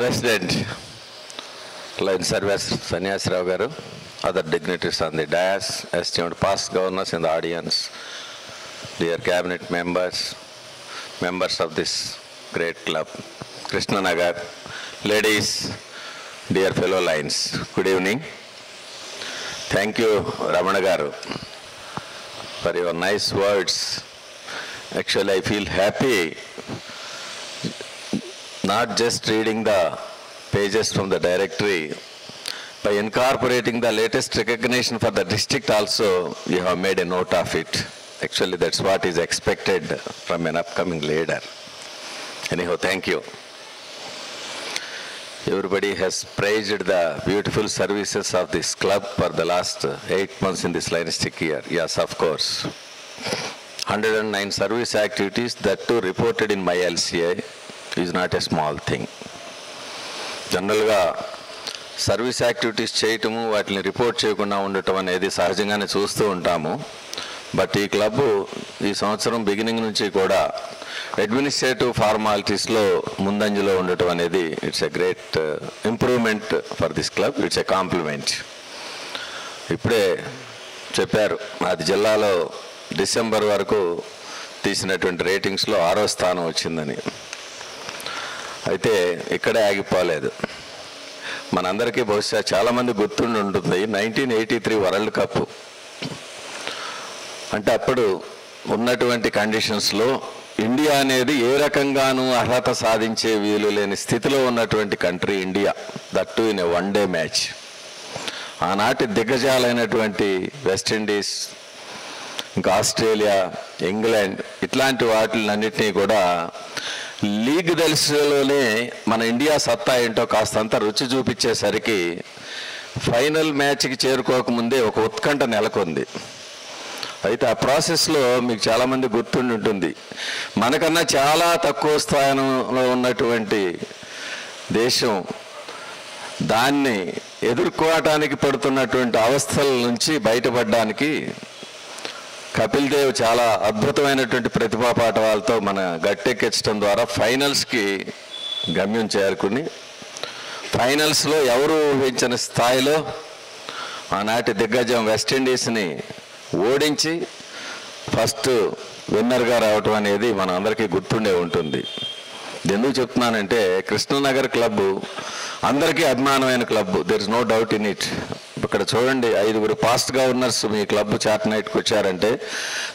President Lion Service Sanyas Ravgaru, other dignitaries and the dais, esteemed past governors in the audience, dear cabinet members, members of this great club, Krishna Nagar, ladies, dear fellow Lions, good evening. Thank you, Ramanagaru, for your nice words. Actually, I feel happy not just reading the pages from the directory, by incorporating the latest recognition for the district also, you have made a note of it. Actually, that's what is expected from an upcoming leader. Anyhow, thank you. Everybody has praised the beautiful services of this club for the last eight months in this linistic year. Yes, of course. 109 service activities that too reported in my LCA is not a small thing జనరల్గా service activities చేయటము వాటిని report చేయకుండా ఉండటం అనేది సహజంగానే చూస్తూ ఉంటాము but ఈ క్లబ్ ఈ సంవత్సరం బిగినింగ్ నుంచి కూడా అడ్మినిస్ట్రేటివ్ ఫార్మాలిటీస్లో ముందంజలో ఉండటం అనేది it's a great improvement for this club it's a compliment ఇప్పుడే చెప్పారు అది జిల్లాలో డిసెంబర్ వరకు తీసినటువంటి రేటింగ్స్లో ఆరో స్థానం వచ్చిందని. అయితే ఇక్కడే ఆగిపోలేదు. మనందరికీ బహుశా చాలామంది గుర్తుండి ఉంటుంది nineteen eighty three world cup. అంటే అప్పుడు ఉన్నటువంటి కండిషన్స్లో ఇండియా అనేది ఏ రకంగానూ అర్హత సాధించే వీలు లేని స్థితిలో ఉన్నటువంటి country India that in a one day match. ఆనాటి దిగ్గజాలైనటువంటి వెస్టిండీస్ ఇంకా ఆస్ట్రేలియా ఇంగ్లాండ్ ఇట్లాంటి వాటిలన్నింటినీ కూడా లీగ్ దశలోనే మన ఇండియా సత్తా ఏంటో కాస్తంత రుచి చూపించేసరికి ఫైనల్ మ్యాచ్కి చేరుకోకముందే ఒక ఉత్కంఠ నెలకొంది. అయితే ఆ ప్రాసెస్లో మీకు చాలామంది గుర్తుండి ఉంటుంది. మనకన్నా చాలా తక్కువ స్థానంలో ఉన్నటువంటి దేశం దాన్ని ఎదుర్కోవటానికి పడుతున్నటువంటి అవస్థల నుంచి బయటపడడానికి కపిల్ దేవ్ చాలా అద్భుతమైనటువంటి ప్రతిభా పాఠవాలతో మన గట్టెక్కించడం ద్వారా ఫైనల్స్కి గమ్యం చేరుకుని ఫైనల్స్లో ఎవరు ఊహించిన స్థాయిలో ఆనాటి దిగ్గజం వెస్టిండీస్ని ఓడించి ఫస్ట్ విన్నర్గా రావటం అనేది మన అందరికీ గుర్తుండే ఉంటుంది. ఎందుకు చెప్తున్నానంటే కృష్ణనగర్ క్లబ్ అందరికీ అభిమానమైన club. There is no doubt in it ఇక్కడ చూడండి ఐదుగురు పాస్ట్ గవర్నర్స్ మీ క్లబ్ చాట్ నైట్కి వచ్చారంటే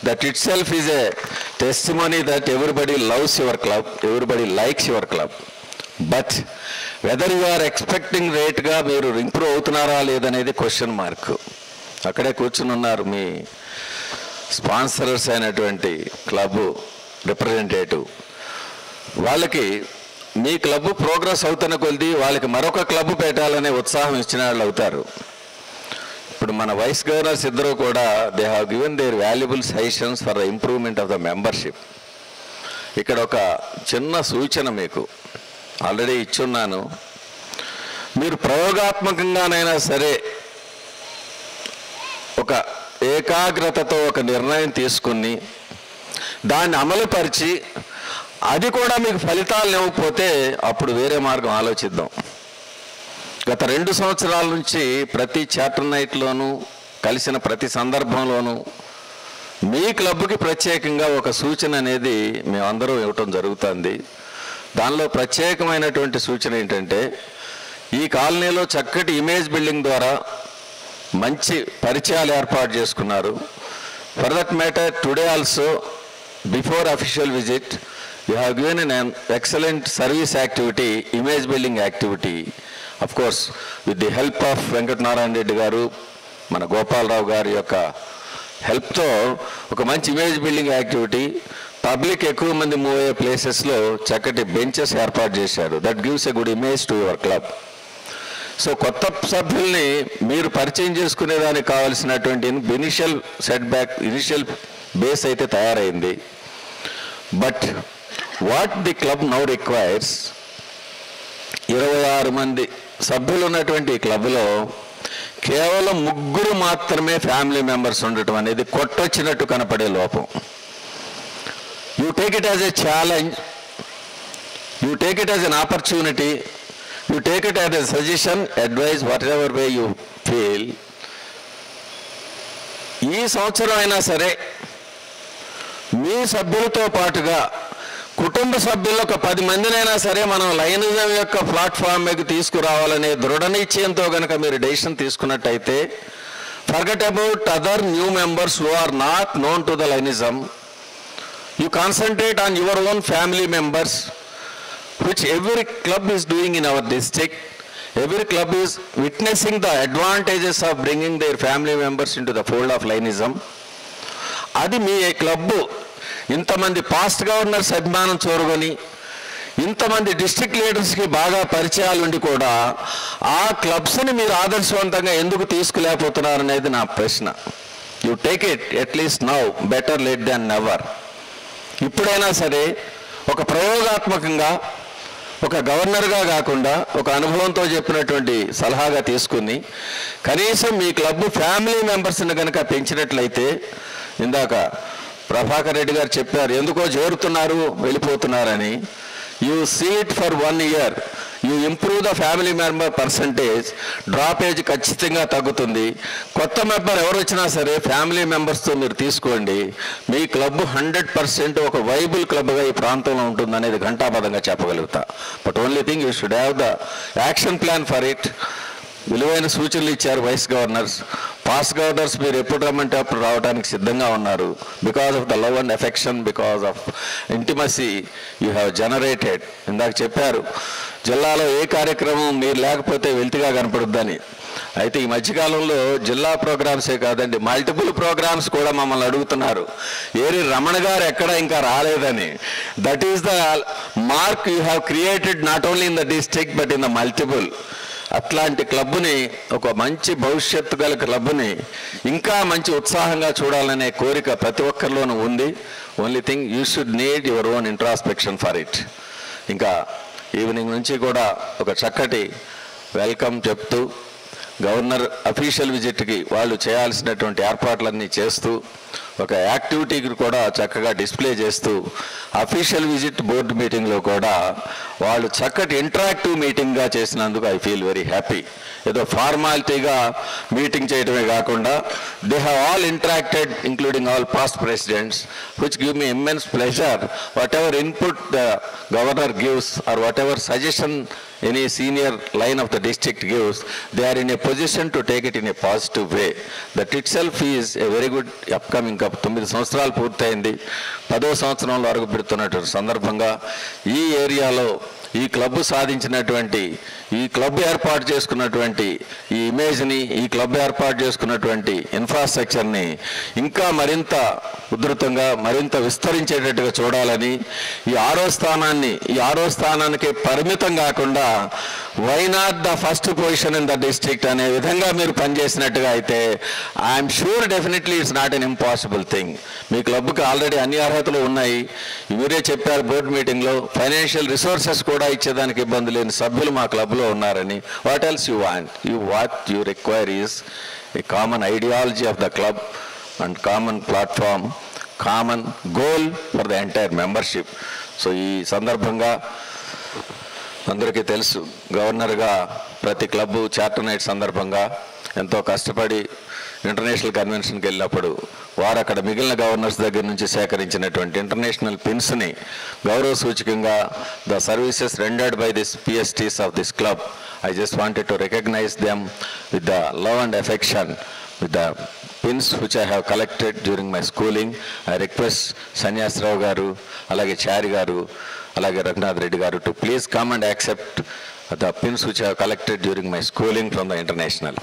that itself is a testimony that everybody loves your club everybody likes your club but whether you are expecting రేట్గా మీరు improve అవుతున్నారా లేదనేది question mark అక్కడే కూర్చుని ఉన్నారు మీ స్పాన్సరర్స్ అయినటువంటి క్లబ్ రిప్రజెంటేటివ్ వాళ్ళకి మీ క్లబ్ ప్రోగ్రెస్ అవుతున్న కొద్ది వాళ్ళకి మరొక క్లబ్ పెట్టాలనే ఉత్సాహం ఇచ్చిన వాళ్ళు అవుతారు. ఇప్పుడు మన వైస్ గవర్నర్స్ ఇద్దరు కూడా they have given their valuable suggestions for the improvement of the membership ఇక్కడ ఒక చిన్న సూచన మీకు ఆల్రెడీ ఇచ్చున్నాను. మీరు ప్రయోగాత్మకంగానైనా సరే ఒక ఏకాగ్రతతో ఒక నిర్ణయం తీసుకుని దాన్ని అమలుపరిచి అది కూడా మీకు ఫలితాలు ఇవ్వకపోతే అప్పుడు వేరే మార్గం ఆలోచిద్దాం. గత రెండు సంవత్సరాల నుంచి ప్రతి చాప్టర్ నైట్లోనూ కలిసిన ప్రతి సందర్భంలోనూ మీ క్లబ్కి ప్రత్యేకంగా ఒక సూచన అనేది మేమందరం ఇవ్వటం జరుగుతుంది. దానిలో ప్రత్యేకమైనటువంటి సూచన ఏంటంటే ఈ కాలనీలో చక్కటి ఇమేజ్ బిల్డింగ్ ద్వారా మంచి పరిచయాలు ఏర్పాటు చేసుకున్నారు. For that matter today also before official visit you have given an excellent service activity image building activity course with the help of Venkatanarayana Reddy garu మన గోపాలరావు గారి యొక్క హెల్ప్తో ఒక మంచి ఇమేజ్ బిల్డింగ్ యాక్టివిటీ పబ్లిక్ ఎక్కువ మంది మూవ్ అయ్యే ప్లేసెస్లో చక్కటి బెంచెస్ ఏర్పాటు చేశారు. That gives a good image to your club so కొత్త సభ్యుల్ని మీరు పరిచయం చేసుకునేదానికి కావాల్సినటువంటి initial set back initial base అయితే తయారైంది. But what the club now requires ఇరవై ఆరు మంది సభ్యులు ఉన్నటువంటి క్లబ్లో కేవలం ముగ్గురు మాత్రమే ఫ్యామిలీ మెంబర్స్ ఉండటం అనేది కొట్టొచ్చినట్టు కనపడే లోపం. You take it as a challenge. You take it as an opportunity. You take it as a suggestion advice whatever way you feel. ఈ సంవత్సరం అయినా సరే మీ సభ్యులతో పాటుగా కుటుంబ సభ్యులు ఒక పది మందినైనా సరే మనం లైనిజం యొక్క ప్లాట్ఫామ్ మీకు తీసుకురావాలనే దృఢ నిశ్చయంతో కనుక మీరు డెసిషన్ తీసుకున్నట్టయితే forget about other new members who are not known to the lionism you concentrate on your own family members which every club is doing in our our every club is witnessing the advantages of bringing their family members into the fold of lionism అది మీ క్లబ్ ఇంతమంది past governors అభిమానం చూరుకొని ఇంతమంది district లీడర్స్కి బాగా పరిచయాలు ఉండి కూడా ఆ క్లబ్స్ని మీరు ఆదర్శవంతంగా ఎందుకు తీసుకులేకపోతున్నారు అనేది నా ప్రశ్న. You take it at least now better late than never ఇప్పుడైనా సరే ఒక ప్రయోగాత్మకంగా ఒక గవర్నర్గా కాకుండా ఒక అనుభవంతో చెప్పినటువంటి సలహాగా తీసుకుని కనీసం మీ క్లబ్ ఫ్యామిలీ మెంబర్స్ని కనుక పెంచినట్లయితే ఇందాక ప్రభాకర్ రెడ్డి గారు చెప్పారు ఎందుకో చేరుతున్నారు వెళ్ళిపోతున్నారని. You seat for one year you improve the family member percentage droppage ఖచ్చితంగా తగ్గుతుంది. కొత్త మెంబర్ ఎవరు వచ్చినా సరే ఫ్యామిలీ మెంబర్స్తో మీరు తీసుకోండి. మీ క్లబ్ హండ్రెడ్ పర్సెంట్ ఒక వైబుల్ క్లబ్గా ఈ ప్రాంతంలో ఉంటుంది అనేది ఘంటాపదంగా చెప్పగలుగుతా. But only thing you should have the action plan for it విలువైన సూచనలు ఇచ్చారు వైస్ గవర్నర్స్. పాస్ గవర్నర్స్ మీరు ఎప్పుడు రమ్మంటే అప్పుడు రావడానికి సిద్ధంగా ఉన్నారు. Because of the love and affection because of intimacy you have generated ఇందాక చెప్పారు జిల్లాలో ఏ కార్యక్రమం మీరు లేకపోతే వెల్తిగా కనపడుద్దని. అయితే ఈ మధ్యకాలంలో జిల్లా ప్రోగ్రామ్సే కాదండి మల్టిపుల్ ప్రోగ్రామ్స్ కూడా మమ్మల్ని అడుగుతున్నారు. ఏరి రమణ గారు ఎక్కడ ఇంకా రాలేదని. That is the mark you have created not only in the district but in the multiple అట్లాంటి క్లబ్ని ఒక మంచి భవిష్యత్తు గల క్లబ్ని ఇంకా మంచి ఉత్సాహంగా చూడాలనే కోరిక ప్రతి ఒక్కరిలోనూ ఉంది. Only thing you should need your own introspection for it ఇంకా ఈవినింగ్ నుంచి కూడా ఒక చక్కటి వెల్కమ్ చెప్తూ గవర్నర్ అఫీషియల్ విజిట్కి వాళ్ళు చేయాల్సినటువంటి ఏర్పాట్లన్నీ చేస్తూ ఒక యాక్టివిటీకి కూడా చక్కగా డిస్ప్లే చేస్తూ అఫీషియల్ విజిట్ బోర్డు మీటింగ్లో కూడా వాళ్ళు చక్కటి ఇంటరాక్టివ్ మీటింగ్గా చేసినందుకు ఐ ఫీల్ వెరీ హ్యాపీ. ఏదో ఫార్మాలిటీగా మీటింగ్ చేయడమే కాకుండా they have all interacted including all past presidents which give me immense pleasure whatever input the governor gives or whatever suggestion any senior line of the district gives, they are in a position to take it in a positive way. That itself is a very good upcoming cup తొమ్మిది సంవత్సరాలు పూర్తయింది పదో సంవత్సరంలో అడుగు పెడుతున్నటువంటి సందర్భంగా ఈ ఏరియాలో ఈ క్లబ్ సాధించినటువంటి ఈ క్లబ్ ఏర్పాటు చేసుకున్నటువంటి ఈ ఇమేజ్ని ఈ క్లబ్ ఏర్పాటు చేసుకున్నటువంటి ఇన్ఫ్రాస్ట్రక్చర్ని ఇంకా మరింత ఉధృతంగా మరింత విస్తరించేటట్టుగా చూడాలని ఈ ఆరో స్థానాన్ని ఈ ఆరో స్థానానికి పరిమితం కాకుండా why not the first position in the district అనే విధంగా మీరు పనిచేసినట్టుగా అయితే I'm sure definitely it's not an impossible thing మీ క్లబ్కి ఆల్రెడీ అన్ని అర్హతలు ఉన్నాయి. మీరే చెప్పారు బోర్డు మీటింగ్లో ఫైనాన్షియల్ రిసోర్సెస్ కూడా ఇచ్చేదానికి ఇబ్బంది లేని సభ్యులు మా క్లబ్లో ఉన్నారని. What else you want you what you require is a common ideology of the club and common platform common goal for the entire membership so ఈ సందర్భంగా అందరికీ తెలుసు గవర్నర్గా ప్రతి క్లబ్ చార్టర్ నైట్ సందర్భంగా ఎంతో కష్టపడి ఇంటర్నేషనల్ కన్వెన్షన్కి వెళ్ళినప్పుడు వారు అక్కడ మిగిలిన గవర్నర్స్ దగ్గర నుంచి సేకరించినటువంటి ఇంటర్నేషనల్ పిన్స్ని గౌరవ సూచకంగా the services rendered by this PSTs of this club. I just wanted to recognise them with the love and affection with the pins which I have collected during my schooling. I request Sanyasarao garu అలాగే చారి గారు అలాగే Raghunath Reddy garu to please come and accept the pins which have collected during my schooling from the international.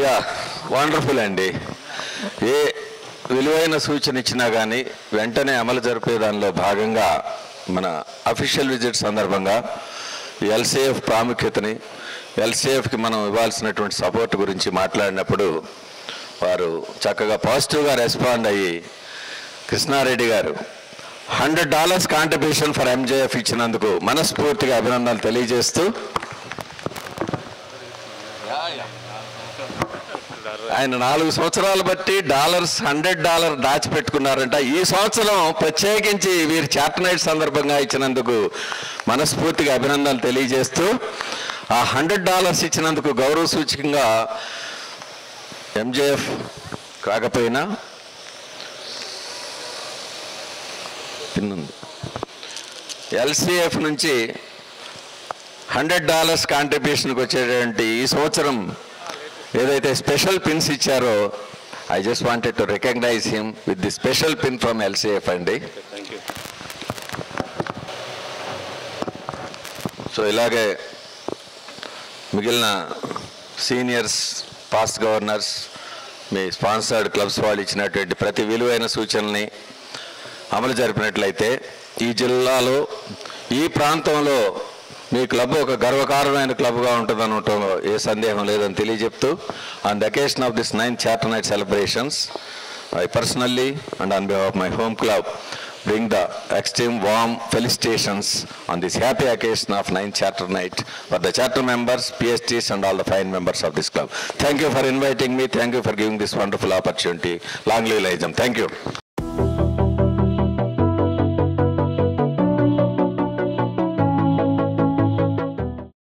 Yeah wonderful అండి. ఏ విలువైన సూచన ఇచ్చినా కానీ వెంటనే అమలు జరిపే దానిలో భాగంగా మన అఫీషియల్ విజిట్ సందర్భంగా ఎల్సీఎఫ్ ప్రాముఖ్యతని ఎల్సీఎఫ్కి మనం ఇవ్వాల్సినటువంటి సపోర్ట్ గురించి మాట్లాడినప్పుడు వారు చక్కగా పాజిటివ్గా రెస్పాండ్ అయ్యి Krishnareddy garu hundred dollars contribution for MJF ఇచ్చినందుకు మనస్ఫూర్తిగా అభినందనలు తెలియజేస్తూ ఆయన నాలుగు సంవత్సరాలు బట్టి డాలర్స్ హండ్రెడ్ డాలర్ దాచిపెట్టుకున్నారంట. ఈ సంవత్సరం ప్రత్యేకించి వీరు చాటనైట్ సందర్భంగా ఇచ్చినందుకు మనస్ఫూర్తిగా అభినందనలు తెలియజేస్తూ ఆ హండ్రెడ్ డాలర్స్ ఇచ్చినందుకు గౌరవ సూచకంగా ఎంజేఎఫ్ కాకపోయినా తిన్నుంది. ఎల్సిఎఫ్ నుంచి హండ్రెడ్ డాలర్స్ కాంట్రిబ్యూషన్కి వచ్చేటువంటి ఈ సంవత్సరం ఏదైతే స్పెషల్ పిన్స్ ఇచ్చారో I just wanted to recognise him with the special pin from LCF అండి సో ఇలాగే మిగిలిన సీనియర్స్ పాస్ట్ గవర్నర్స్ మీ స్పాన్సర్డ్ క్లబ్స్ వాళ్ళు ఇచ్చినటువంటి ప్రతి విలువైన సూచనల్ని అమలు జరిపినట్లయితే ఈ జిల్లాలో ఈ ప్రాంతంలో మీ క్లబ్ ఒక గర్వకారమైన క్లబ్గా ఉంటుందనటంలో ఏ సందేహం లేదని తెలియజెప్తూ on the occasion of this nine charter night celebrations I personally and on behalf my home club bring the extreme warm felicitations on this happy occasion of ninth charter night for the charter members, PSTs and all the fine members of this club. Thank you for inviting me. Thank you for giving this wonderful opportunity. Long live Lizam. Thank you.